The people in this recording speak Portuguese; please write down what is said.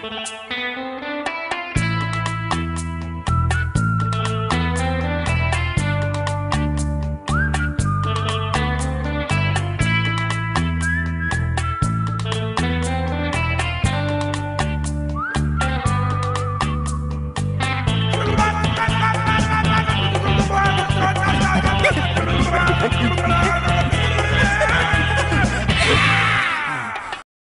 Música